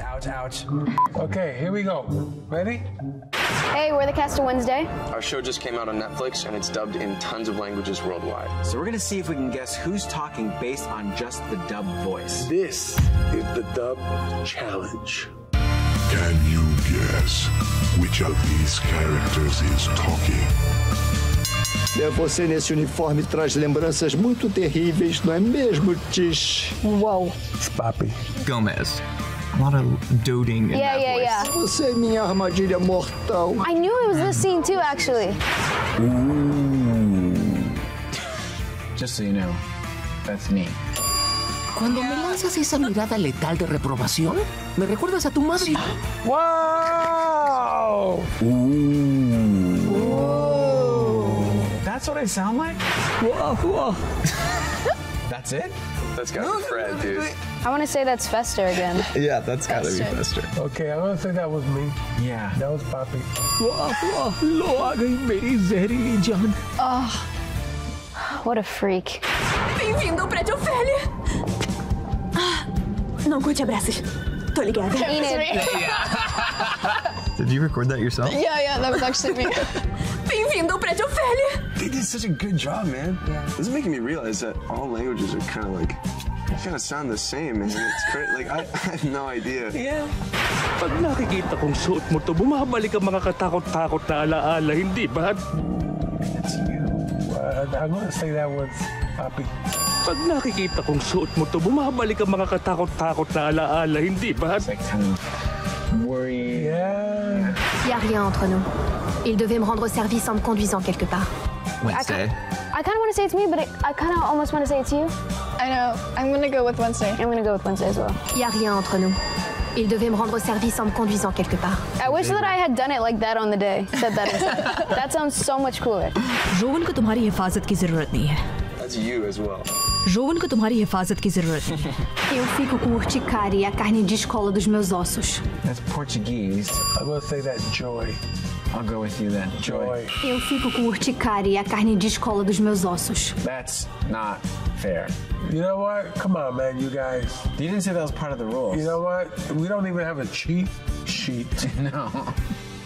ouch, ouch, ouch. Okay, here we go. Ready? Hey, we're the cast of Wednesday. Our show just came out on Netflix and it's dubbed in tons of languages worldwide. So we're gonna see if we can guess who's talking based on just the dub voice. This is the dub challenge. Can you guess which of these characters is talking? É, Você nesse uniforme traz lembranças muito terríveis, não é mesmo, Tish? Whoa. It's Poppy. Gomez. A lot of doting in Yeah, that yeah, voice. yeah. Você é minha armadilha mortal. I knew it was this scene too, actually. Just so you know, that's me. Cuando me lanzas esa mirada letal de reprobación, me recuerdas a tu madre. Wow! That's what I sound like? That's it? That's gotta be Fred, dude. I want to say that's Fester again. Yeah, that's gotta be Fester. Okay, I'm gonna say that was me. Yeah. That was Poppy. Lo hagas very zeri, John. What a freak. Bem-vindo ao prédio Ofélia! Ah, não curte abraços. Tô ligada. Enid. Did you record that yourself? Yeah, yeah, that was actually me. Bem-vindo ao prédio Ofélia! They did such a good job, man. This is making me realize that all languages are kind of like, kind of sound the same, man. It's great. Like, I, I have no idea. Pag nakikita kong suot mo to, bumabalik ang mga katakot-takot na alaala, hindi ba? Uh, I'm gonna say that was Poppy. Pag nakikita kong suot mo to, bumabalik ang mga katakot-takot na alaala, hindi ba? Like kind of worry. Yeah. Y a rien entre nous. Il devait me rendre service en me conduisant quelque part. Wednesday. I kind of want to say it's me, but it, I kind of almost want to say it's you. I know. I'm gonna go with Wednesday. I'm gonna go with Wednesday as well. Y a rien entre nous. Il devait me rendre service en me conduisant quelque part. I wish that I had done it like that on the day. Said that instead. that sounds so much cooler. Rowan को तुम्हारी हिफाजत की जरूरत नहीं है That's you as well. Rowan को तुम्हारी हिफाजत की जरूरत नहीं है Eu fico com urticária e a carne descola dos meus ossos. That's Portuguese. I'm gonna say that Joy. I'll go with you then. Joy. Eu fico com urticária e a carne descola dos meus ossos. That's not fair. You know what? Come on, man, you guys. You didn't say that was part of the rules. You know what? We don't even have a cheat sheet. no.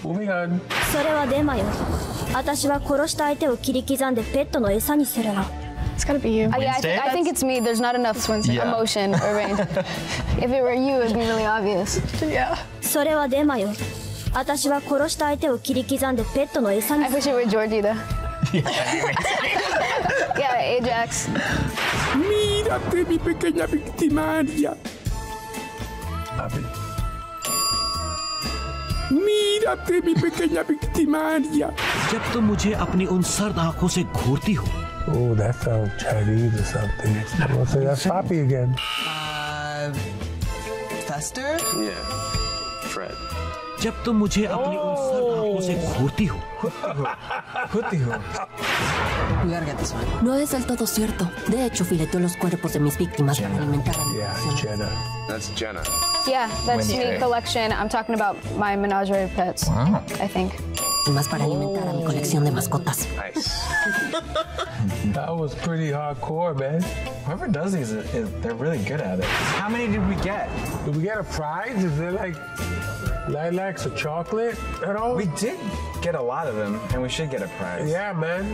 Moving on. それはデマよ。私は殺した相手を切り刻んでペットの餌にするの。It's gotta be you. Uh, yeah, I, th- I think it's me. There's not enough Yeah. emotion or range. if it were you, it'd be really obvious. Yeah. それはデマよ。 私は殺した相手を切り刻んでペットの餌に I wish it were Georgie though. yeah, Ajax. Mírate, mi pequeña victimaria. Poppy. Mírate, mi pequeña victimaria. जब तुम मुझे अपनी उन सर्द आंखों से घूरती हो Oh, that sounds Chinese or something. I'm gonna say that's Poppy again. Uh, Fester? Yeah. Fred. जब तुम मुझे अपनी उन सर्द आंखों से घूरती हो We gotta get this one. No es del todo cierto. De hecho, fileteo los cuerpos de mis víctimas para alimentar a mi Yeah, colección. Jenna. That's Jenna. Yeah, that's me Wednesday. collection. I'm talking about my menagerie of pets. Wow. I think. Y más para alimentar a mi colección de mascotas. Nice. That was pretty hardcore, man. Whoever does these, is, is, they're really good at it. How many did we get? Did we get a prize? Is there like lilacs or chocolate at all? We did get a lot of them, and we should get a prize. yeah, man.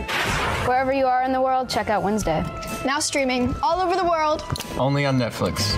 Wherever you are in the world, check out Wednesday. Now streaming all over the world. Only on Netflix.